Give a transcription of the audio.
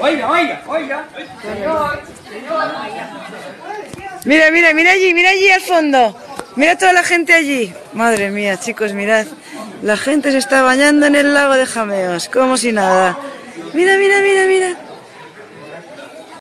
Oiga, oiga, oiga. Señor, Mira, mira, mira allí, mira allí al fondo. Mira toda la gente allí. Madre mía, chicos, mirad. La gente se está bañando en el lago de Jameos, como si nada. Mira, mira, mira, mira.